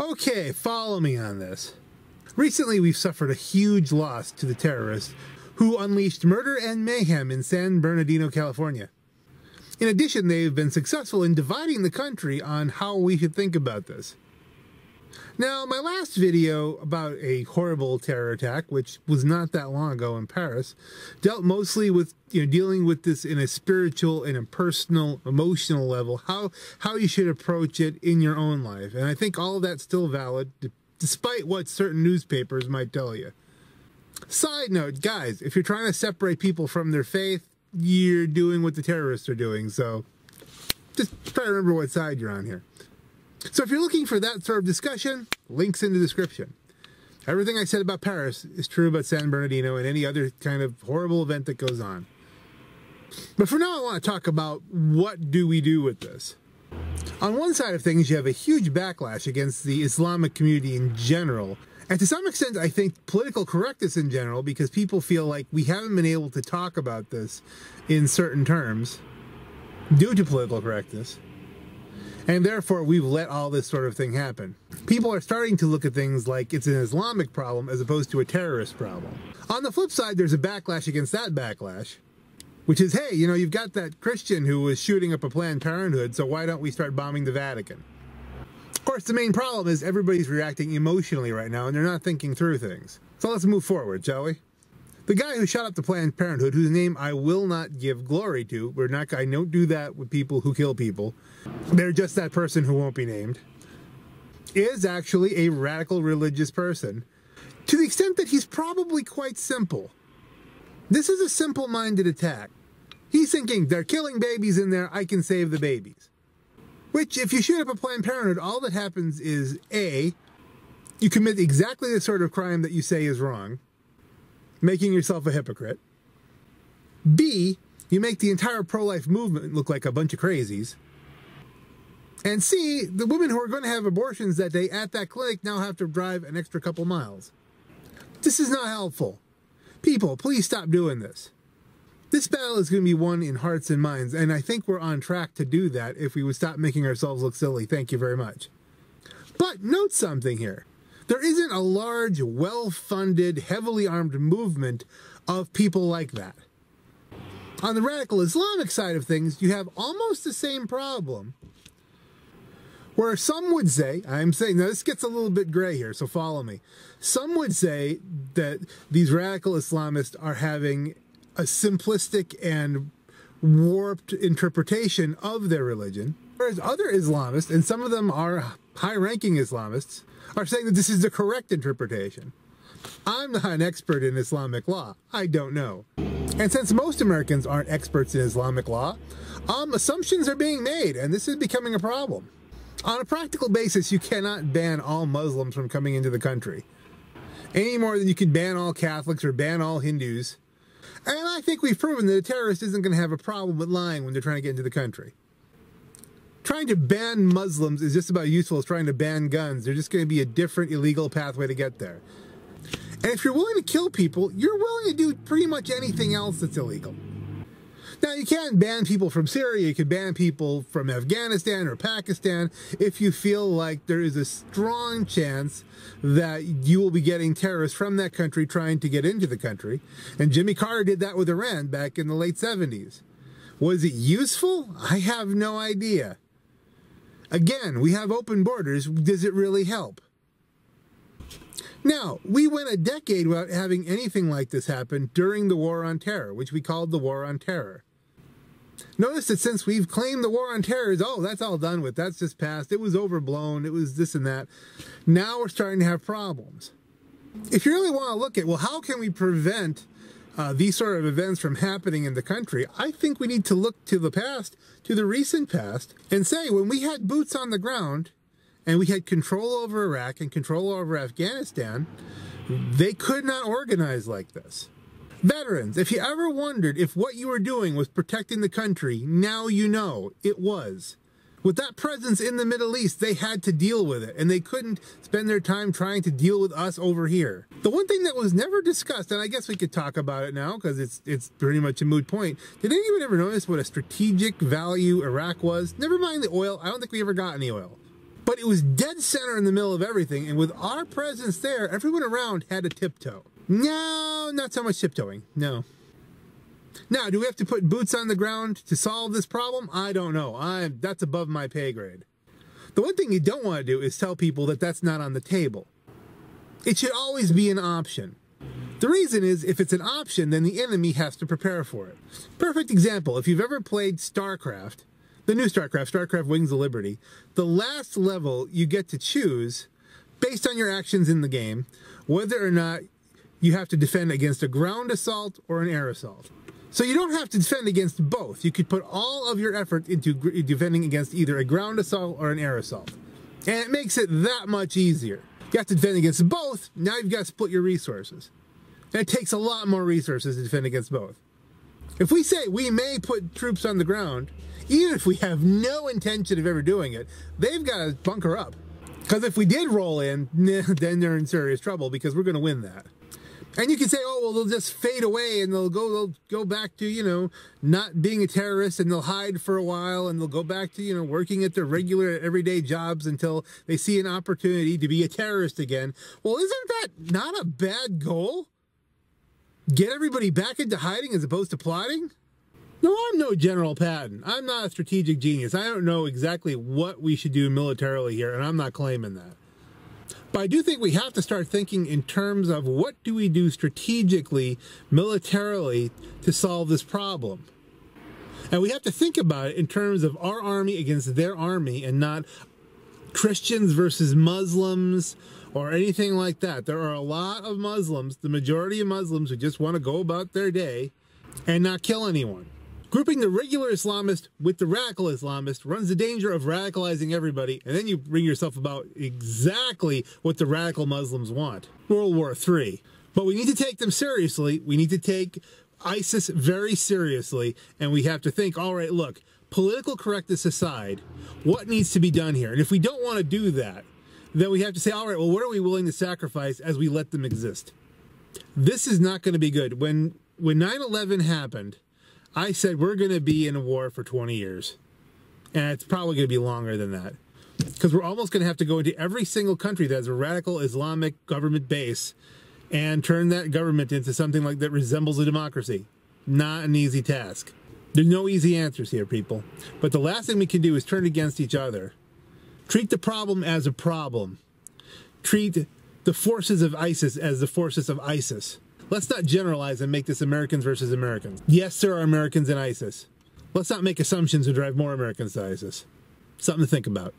Okay, follow me on this. Recently, we've suffered a huge loss to the terrorists who unleashed murder and mayhem in San Bernardino, California. In addition, they've been successful in dividing the country on how we should think about this. Now, my last video about a horrible terror attack, which was not that long ago in Paris, dealt mostly with you know dealing with this in a spiritual and a personal, emotional level, how how you should approach it in your own life. And I think all of that's still valid, despite what certain newspapers might tell you. Side note, guys, if you're trying to separate people from their faith, you're doing what the terrorists are doing. So just try to remember what side you're on here. So if you're looking for that sort of discussion, links in the description. Everything I said about Paris is true about San Bernardino and any other kind of horrible event that goes on. But for now, I want to talk about what do we do with this. On one side of things, you have a huge backlash against the Islamic community in general. And to some extent, I think political correctness in general, because people feel like we haven't been able to talk about this in certain terms due to political correctness. And therefore, we've let all this sort of thing happen. People are starting to look at things like it's an Islamic problem as opposed to a terrorist problem. On the flip side, there's a backlash against that backlash, which is, hey, you know, you've got that Christian who was shooting up a Planned Parenthood, so why don't we start bombing the Vatican? Of course, the main problem is everybody's reacting emotionally right now and they're not thinking through things. So let's move forward, shall we? The guy who shot up the Planned Parenthood, whose name I will not give glory to, we're not, I don't do that with people who kill people. They're just that person who won't be named, is actually a radical religious person to the extent that he's probably quite simple. This is a simple minded attack. He's thinking, they're killing babies in there, I can save the babies. Which, if you shoot up a Planned Parenthood, all that happens is A, you commit exactly the sort of crime that you say is wrong, making yourself a hypocrite. B, you make the entire pro life movement look like a bunch of crazies. And C, the women who are going to have abortions that day at that clinic now have to drive an extra couple miles. This is not helpful. People, please stop doing this. This battle is going to be won in hearts and minds, and I think we're on track to do that if we would stop making ourselves look silly. Thank you very much. But note something here. There isn't a large, well-funded, heavily armed movement of people like that. On the radical Islamic side of things, you have almost the same problem, where some would say, I'm saying, now this gets a little bit gray here, so follow me. Some would say that these radical Islamists are having a simplistic and warped interpretation of their religion, whereas other Islamists, and some of them are high ranking Islamists, are saying that this is the correct interpretation. I'm not an expert in Islamic law. I don't know. And since most Americans aren't experts in Islamic law, um, assumptions are being made, and this is becoming a problem. On a practical basis, you cannot ban all Muslims from coming into the country. Any more than you can ban all Catholics or ban all Hindus. And I think we've proven that a terrorist isn't going to have a problem with lying when they're trying to get into the country. Trying to ban Muslims is just about useful as trying to ban guns. There's just going to be a different illegal pathway to get there. And if you're willing to kill people, you're willing to do pretty much anything else that's illegal. Now, you can't ban people from Syria, you can ban people from Afghanistan or Pakistan if you feel like there is a strong chance that you will be getting terrorists from that country trying to get into the country. And Jimmy Carter did that with Iran back in the late 70s. Was it useful? I have no idea. Again, we have open borders. Does it really help? Now, we went a decade without having anything like this happen during the War on Terror, which we called the War on Terror. Notice that since we've claimed the war on terror is, oh, that's all done with, that's just passed, it was overblown, it was this and that, now we're starting to have problems. If you really want to look at, well, how can we prevent uh, these sort of events from happening in the country, I think we need to look to the past, to the recent past, and say when we had boots on the ground and we had control over Iraq and control over Afghanistan, they could not organize like this. Veterans, if you ever wondered if what you were doing was protecting the country, now you know it was. With that presence in the Middle East, they had to deal with it, and they couldn't spend their time trying to deal with us over here. The one thing that was never discussed, and I guess we could talk about it now because it's it's pretty much a moot point. Did anyone ever notice what a strategic value Iraq was? Never mind the oil. I don't think we ever got any oil. But it was dead center in the middle of everything, and with our presence there, everyone around had a tiptoe. No, not so much tiptoeing. No. Now, do we have to put boots on the ground to solve this problem? I don't know. I'm that's above my pay grade. The one thing you don't want to do is tell people that that's not on the table. It should always be an option. The reason is if it's an option, then the enemy has to prepare for it. Perfect example if you've ever played StarCraft, the new StarCraft, StarCraft Wings of Liberty, the last level you get to choose, based on your actions in the game, whether or not you have to defend against a ground assault or an air assault. So you don't have to defend against both. You could put all of your effort into defending against either a ground assault or an air assault. And it makes it that much easier. You have to defend against both, now you've got to split your resources. And it takes a lot more resources to defend against both. If we say we may put troops on the ground, even if we have no intention of ever doing it, they've got to bunker up. Because if we did roll in, then they're in serious trouble because we're going to win that. And you can say, oh, well, they'll just fade away and they'll go, they'll go back to, you know, not being a terrorist and they'll hide for a while and they'll go back to, you know, working at their regular everyday jobs until they see an opportunity to be a terrorist again. Well, isn't that not a bad goal? Get everybody back into hiding as opposed to plotting? No, I'm no General Patton. I'm not a strategic genius. I don't know exactly what we should do militarily here, and I'm not claiming that. But I do think we have to start thinking in terms of what do we do strategically, militarily, to solve this problem. And we have to think about it in terms of our army against their army and not Christians versus Muslims or anything like that. There are a lot of Muslims, the majority of Muslims, who just want to go about their day and not kill anyone. Grouping the regular Islamist with the radical Islamist runs the danger of radicalizing everybody, and then you bring yourself about exactly what the radical Muslims want. World War III. But we need to take them seriously. We need to take ISIS very seriously, and we have to think, all right, look, political correctness aside, what needs to be done here? And if we don't want to do that, then we have to say, all right, well, what are we willing to sacrifice as we let them exist? This is not going to be good. When when 9/11 happened, I said we're going to be in a war for 20 years. And it's probably going to be longer than that. Because we're almost going to have to go into every single country that has a radical Islamic government base and turn that government into something like that resembles a democracy. Not an easy task. There's no easy answers here, people. But the last thing we can do is turn against each other. Treat the problem as a problem. Treat the forces of ISIS as the forces of ISIS. Let's not generalize and make this Americans versus Americans. Yes, there are Americans in ISIS. Let's not make assumptions and drive more Americans to ISIS. Something to think about.